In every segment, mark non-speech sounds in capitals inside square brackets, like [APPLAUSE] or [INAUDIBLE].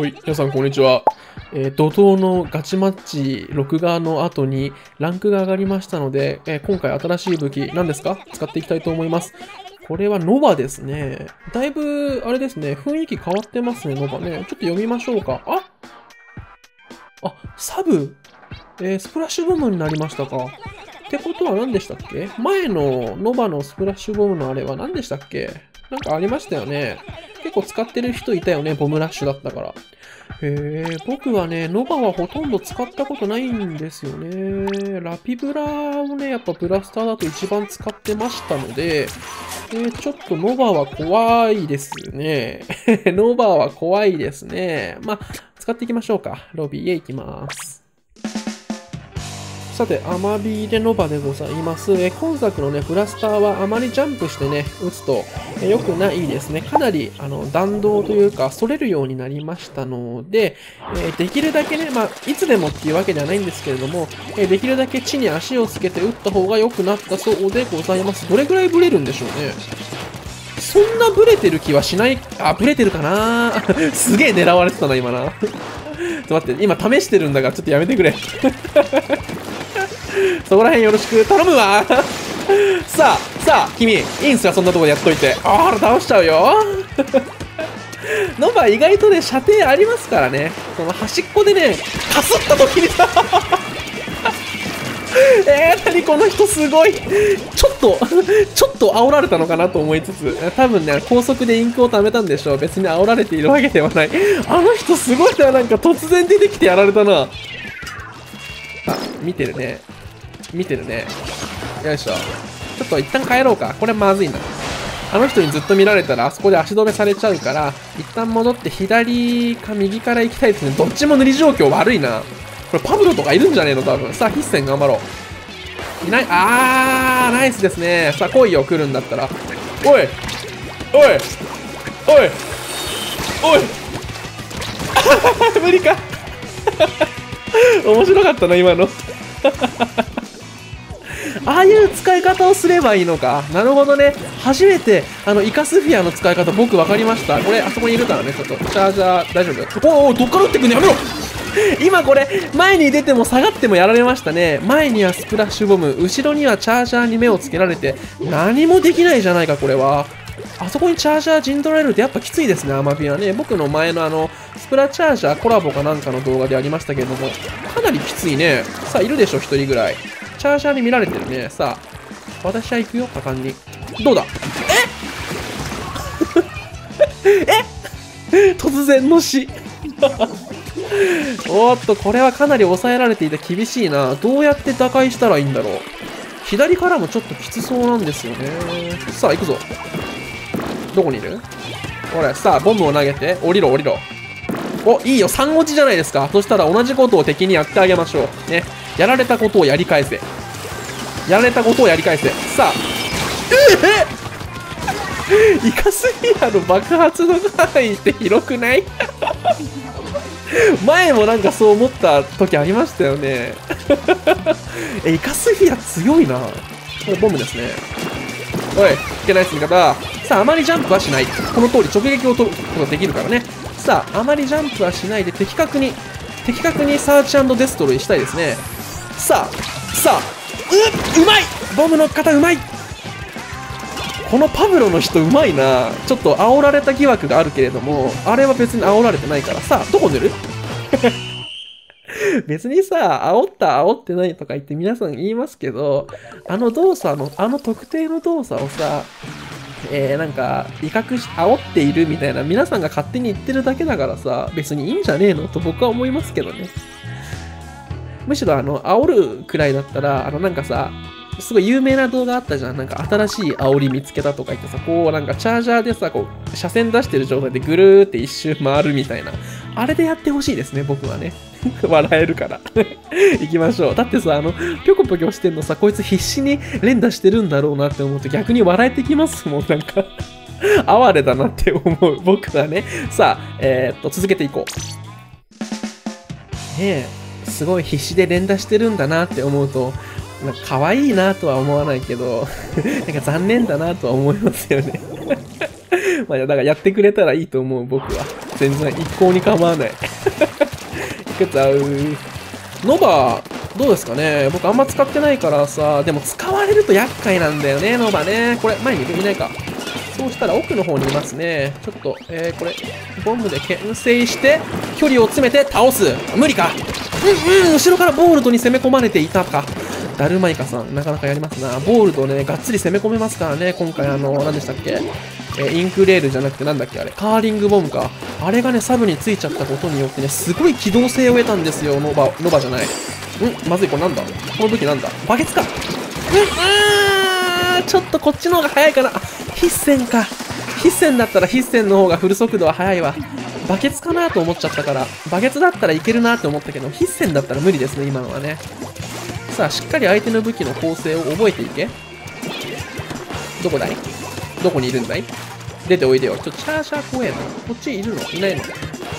はい、皆さんこんにちは。えー、怒涛のガチマッチ録画の後にランクが上がりましたので、えー、今回新しい武器何ですか？使っていきたいと思います。これはノバですね。だいぶ、あれですね、雰囲気変わってますね、ノバね。ちょっと読みましょうか。ああ、サブえー、スプラッシュボムになりましたか。ってことは何でしたっけ？前のノバのスプラッシュボムのあれは何でしたっけ？なんかありましたよね。結構使ってる人いたよね、ボムラッシュだったから。へえ、僕はね、ノバはほとんど使ったことないんですよね。ラピブラをね、やっぱブラスターだと一番使ってましたので、えー、ちょっとノバは怖いですね。[LAUGHS] ノバは怖いですね。まあ、使っていきましょうか。ロビーへ行きます。さて、アマビーレノバでございます。え今作のね、ブラスターはあまりジャンプしてね、撃つと良くないですね。かなり、あの、弾道というか、反れるようになりましたので、えできるだけね、まあ、いつでもっていうわけではないんですけれども、えできるだけ地に足をつけて撃った方が良くなったそうでございます。どれぐらいブレるんでしょうね。そんなブレてる気はしない、あ、ブレてるかな？[LAUGHS] すげえ狙われてたな、今な。ちょっと待って、今試してるんだからちょっとやめてくれ。[LAUGHS] そこら辺よろしく頼むわ [LAUGHS] さあ、さあ、君、いいんすかそんなとこでやっといて。あら、倒しちゃうよ [LAUGHS] ノバ意外とね、射程ありますからね。この端っこでね、かすった時にさえー、何この人すごい。ちょっと、ちょっと煽られたのかなと思いつつ、多分ね、高速でインクを貯めたんでしょう。別に煽られているわけではない。あの人すごいな、なんか突然出てきてやられたな。あ、見てるね。見てるね。よいしょ。ちょっと一旦帰ろうか。これまずいな。あの人にずっと見られたらあそこで足止めされちゃうから、一旦戻って左か右から行きたいですね。どっちも塗り状況悪いな。これパブロとかいるんじゃねえの？多分。さあ、必戦頑張ろう。いないあー、ナイスですね。さあ、来いよ、来るんだったら。おいおいおいおい [LAUGHS] 無理か [LAUGHS] 面白かったな、今のああいう使い方をすればいいのか。なるほどね。初めて、あの、イカスフィアの使い方僕分かりました。これ、あそこにいるからね、ちょっと。チャージャー、大丈夫？だよおお、どっから撃ってくんねやめろ [LAUGHS] 今これ、前に出ても下がってもやられましたね。前にはスプラッシュボム、後ろにはチャージャーに目をつけられて、何もできないじゃないか、これは。あそこにチャージャー陣取られるってやっぱきついですね、アマビはね。僕の前のあの、スプラチャージャーコラボかなんかの動画でありましたけれども、かなりきついね。さあ、いるでしょ、一人ぐらい。チャージャーに見られてるね。さあ、私は行くよ、果敢に。どうだ？え？え？[LAUGHS] 突然の死 [LAUGHS] おっと、これはかなり抑えられていた厳しいな。どうやって打開したらいいんだろう。左からもちょっときつそうなんですよね。さあ、行くぞ。どこにいる？ほら、さあ、ボムを投げて、降りろ、降りろ。お、いいよ、3落ちじゃないですか。そしたら同じことを敵にやってあげましょう。ね。やられたことをやり返せ。やられたことをやり返せ。さあ、えイカスフィアの爆発の範囲って広くない？前もなんかそう思った時ありましたよねえ、イカスフィア強いな。これボムですね。おい、いけないすぎ方。さあ、あまりジャンプはしない。この通り直撃を取ることができるからね。さあ、あまりジャンプはしないで的確に、的確にサーチデストロイしたいですね。さあ、さあ、ううまい！ボムの方うまい！このパブロの人うまいな。ちょっと煽られた疑惑があるけれども、あれは別に煽られてないから、さあ、どこ塗る？[LAUGHS] 別にさ、煽った煽ってないとか言って皆さん言いますけど、あの動作の、あの特定の動作をさ、えー、なんか、威嚇し、煽っているみたいな、皆さんが勝手に言ってるだけだからさ、別にいいんじゃねえの？と僕は思いますけどね。むしろあの、煽るくらいだったら、あのなんかさ、すごい有名な動画あったじゃん。なんか新しい煽り見つけたとか言ってさ、こうなんかチャージャーでさ、こう、車線出してる状態でぐるーって一周回るみたいな。あれでやってほしいですね、僕はね。[LAUGHS] 笑えるから [LAUGHS] 行きましょう。だってさ、あの、ぴょこぴょこしてんのさ、こいつ必死に連打してるんだろうなって思うと逆に笑えてきますもん、なんか [LAUGHS] 哀れだなって思う、僕はね。さあ、えー、っと、続けていこう。ねえ。すごい必死で連打してるんだなって思うと、なんか可愛いなとは思わないけど、[LAUGHS] なんか残念だなとは思いますよね [LAUGHS] まあだからやってくれたらいいと思う僕は。全然一向に構わない。[LAUGHS] いくぞノバ、どうですかね？僕あんま使ってないからさ、でも使われると厄介なんだよね、ノバね。これ、前にいないか。そうしたら奥の方にいますね。ちょっと、えー、これ、ボムで牽制して、距離を詰めて倒す。無理か。うんうん、後ろからボールドに攻め込まれていたか。ダルマイカさん、なかなかやりますな。ボールドね、がっつり攻め込めますからね、今回あの、何でしたっけ？え、インクレールじゃなくてなんだっけあれ、カーリングボムか。あれがね、サブについちゃったことによってね、すごい機動性を得たんですよ、ノバ、ノバじゃない。んまずい、これなんだ？この武器なんだ？バケツか。うん、あーちょっとこっちの方が早いかな。必戦か。必戦だったら必戦の方がフル速度は速いわ。バケツかなと思っちゃったから、バケツだったらいけるなって思ったけど、必戦だったら無理ですね、今のはね。さあ、しっかり相手の武器の構成を覚えていけ。どこだい？どこにいるんだい？出ておいでよ。ちょっとシャーシャー怖えな。こっちいるの？いないの？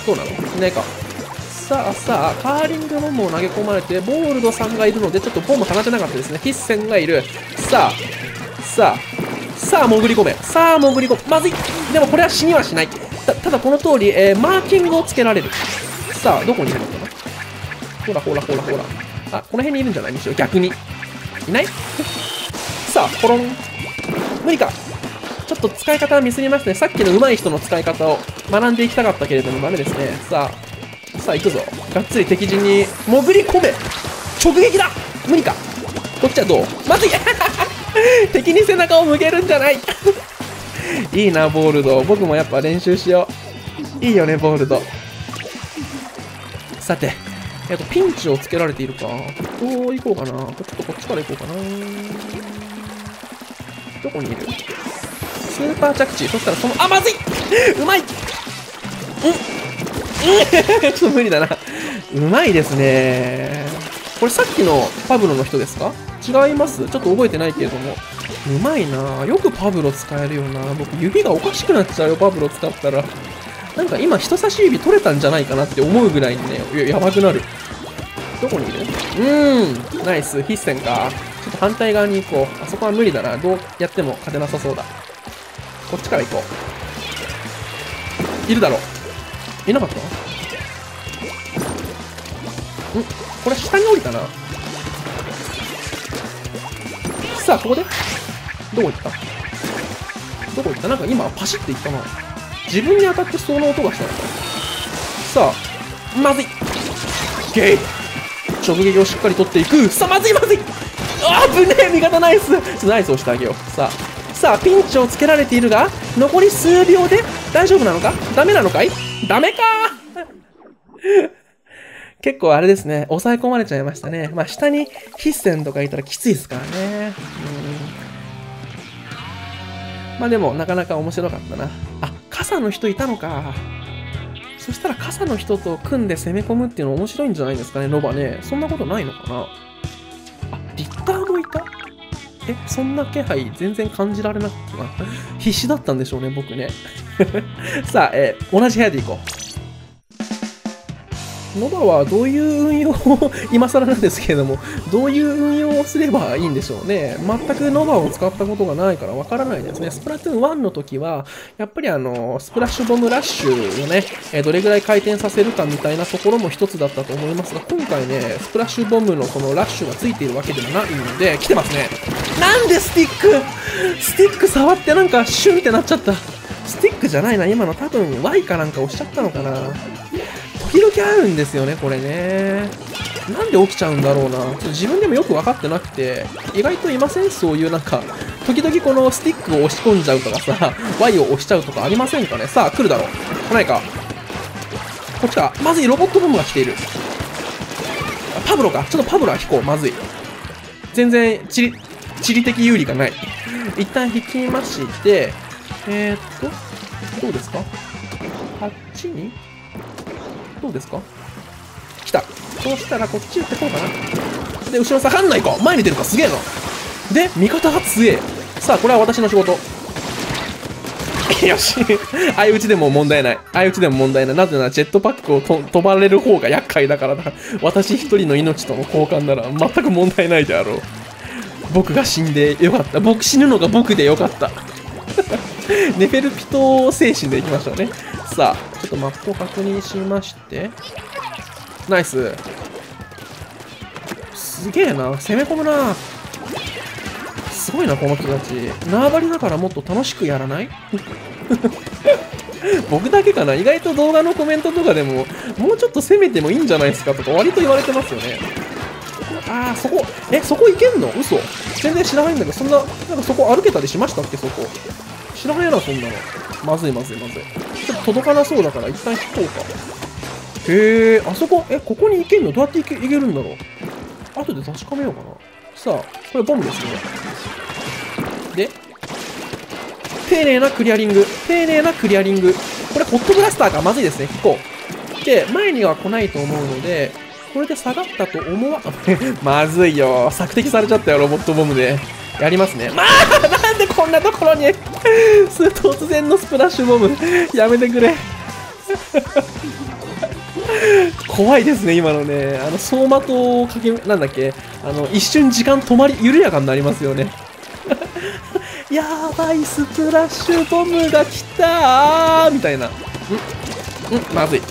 そうなの？いないか。さあさあ、カーリングボムを投げ込まれて、ボールドさんがいるので、ちょっとボム放てなかったですね。必戦がいる。さあ、さあ、さあ、潜り込め。さあ、潜り込め。まずい。でもこれは死にはしない。た、ただこの通り、えー、マーキングをつけられる。さあ、どこにいるの？かなほらほらほらほら。あ、この辺にいるんじゃない？むしろ逆に。いない？[LAUGHS] さあ、コロン。無理か。ちょっと使い方はミスりましたね。さっきの上手い人の使い方を学んでいきたかったけれどもダメですね。さあ、さあ行くぞ。がっつり敵陣に潜り込め直撃だ無理か。こっちはどう？まずい [LAUGHS] 敵に背中を向けるんじゃない [LAUGHS] いいな、ボールド。僕もやっぱ練習しよう。いいよね、ボールド。さて、えっと、ピンチをつけられているか。どう行こうかな。ちょっとこっちから行こうかな。どこにいる？スーパー着地。そしたらその、あ、まずいうまいうんうんちょっと無理だな。うまいですね。これさっきのパブロの人ですか？違います？ちょっと覚えてないけれども。うまいなよくパブロ使えるよな僕指がおかしくなっちゃうよ、パブロ使ったら。なんか今人差し指取れたんじゃないかなって思うぐらいにね、やばくなる。どこにいる？うーん、ナイス、必戦か。ちょっと反対側に行こう。あそこは無理だな。どうやっても勝てなさそうだ。こっちから行こう。いるだろう。いなかった？ん？これ下に降りたな。さあ、ここで？どこ行った？どこ行った？なんか今、パシって行ったな。自分に当たってその音がしたの。さあ、まずい。ゲイ直撃をしっかり取っていく。さあ、まずいまずいあぶねえ味方ナイスナイスをしてあげよう。さあ、さあ、ピンチをつけられているが、残り数秒で大丈夫なのか？ダメなのかい？ダメか [LAUGHS] 結構あれですね、抑え込まれちゃいましたね。まあ、下に必戦とかいたらきついですからね。うん。まあでも、なかなか面白かったな。あ、傘の人いたのか。そしたら傘の人と組んで攻め込むっていうの面白いんじゃないですかね、ノバね。そんなことないのかな。あ、リッターもいた？え、そんな気配全然感じられなかったな。必死だったんでしょうね、僕ね。[LAUGHS] さあ、えー、同じ部屋で行こう。ノバはどういう運用を、今更なんですけれども、どういう運用をすればいいんでしょうね。全くノバを使ったことがないからわからないですね。スプラトゥーン1の時は、やっぱりあの、スプラッシュボムラッシュをね、えどれぐらい回転させるかみたいなところも一つだったと思いますが、今回ね、スプラッシュボムのそのラッシュがついているわけでもないので、来てますね。なんでスティックスティック触ってなんかシュンってなっちゃった。スティックじゃないな、今の多分 Y かなんか押しちゃったのかな。時々あるんですよね、これね。なんで起きちゃうんだろうな。ちょっと自分でもよく分かってなくて、意外といません？そういうなんか、時々このスティックを押し込んじゃうとかさ、Y を押しちゃうとかありませんかね？さあ、来るだろう。来ないか。こっちか。まずい、ロボットボムが来ている。パブロか。ちょっとパブロは引こう。まずい。全然、地理、地理的有利がない。一旦引きまして、えー、っと、どうですか？あっちに？どうですか？来た。そうしたらこっち打ってこうかな。で、後ろ下がんないか。前に出るか。すげえな。で、味方が強え。さあ、これは私の仕事。[LAUGHS] よし。相打ちでも問題ない。相打ちでも問題ない。なぜなら、ジェットパックを飛ばれる方が厄介だからな。私一人の命との交換なら全く問題ないであろう。僕が死んでよかった。僕死ぬのが僕でよかった。[LAUGHS] ネフェルピト精神でいきましょうね。さあ、ちょっとマップを確認しまして。ナイス。すげえな。攻め込むな。すごいな、この人たち。縄張りだからもっと楽しくやらない？[LAUGHS] 僕だけかな？意外と動画のコメントとかでも、もうちょっと攻めてもいいんじゃないですか？とか割と言われてますよね。あー、そこ、え、そこ行けんの？嘘全然知らないんだけど、そんな、なんかそこ歩けたりしましたっけ、そこ。知らないな、そんなの。まずいまずいまずい。届かなそうだから、一旦引こうか。へえ、あそこ、え、ここに行けんの？どうやって行け行けるんだろう？後で確かめようかな。さあ、これボムですね。で、丁寧なクリアリング。丁寧なクリアリング。これホットブラスターがまずいですね、引こう。で、前には来ないと思うので、これで下がったと思わ、[LAUGHS] まずいよ。索敵されちゃったよ、ロボットボムで。やりますね。まあ、なんでこんなところに [LAUGHS] 突然のスプラッシュボム。やめてくれ。怖いですね、今のね。あの、走馬灯をかけ、なんだっけ？あの、一瞬時間止まり、緩やかになりますよね。[LAUGHS] やばい、スプラッシュボムが来たーみたいな。んんまずい。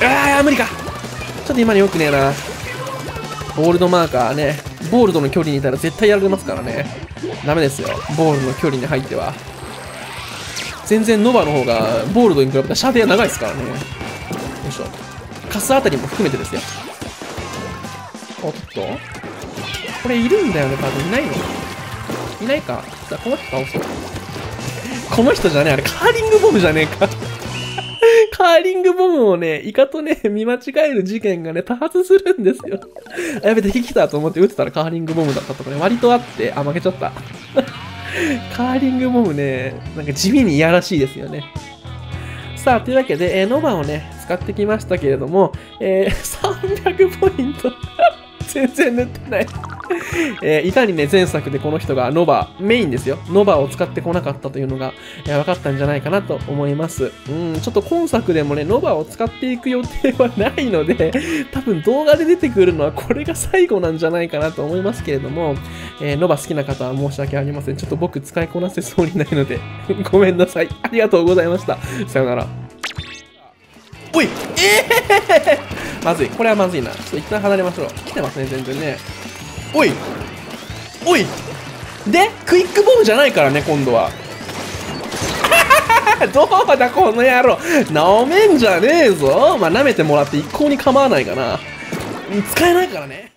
あー、無理か。ちょっと今のよくねえな。ボールドマーカーね。ボールドの距離にいたら絶対やられますからね。ダメですよ。ボールの距離に入っては。全然ノバの方がボールドに比べたら射程が長いですからね。よいしょ。カスあたりも含めてですよ。おっとこれいるんだよね、多分。いないの？いないか。じゃあ、この人倒そう。この人じゃねえ、あれ、カーリングボムじゃねえか。カーリングボムをね、イカとね、[LAUGHS] 見間違える事件がね、多発するんですよ。[LAUGHS] やべ、敵来たと思って撃ってたらカーリングボムだったとかね、割とあって、あ、負けちゃった。[LAUGHS] カーリングボムね、なんか地味にいやらしいですよね。さあ、というわけで、えー、ノバをね、使ってきましたけれども、えー、300ポイント全然塗ってない [LAUGHS] えー、いかにね、前作でこの人がノバ、メインですよ。ノバを使ってこなかったというのが、えー、分かったんじゃないかなと思います。うん、ちょっと今作でもね、ノバを使っていく予定はないので、[LAUGHS] 多分動画で出てくるのはこれが最後なんじゃないかなと思いますけれども、えー、ノバ好きな方は申し訳ありません。ちょっと僕使いこなせそうにないので [LAUGHS] ごめんなさい。ありがとうございました。さよなら。おいええー、まずい。これはまずいな。ちょっと一旦離れましょう。来てますね、全然ね。おい。おい。でクイックボムじゃないからね今度は。[LAUGHS] どうだこの野郎。なめんじゃねえぞ。まあ舐めてもらって一向に構わないかな。使えないからね。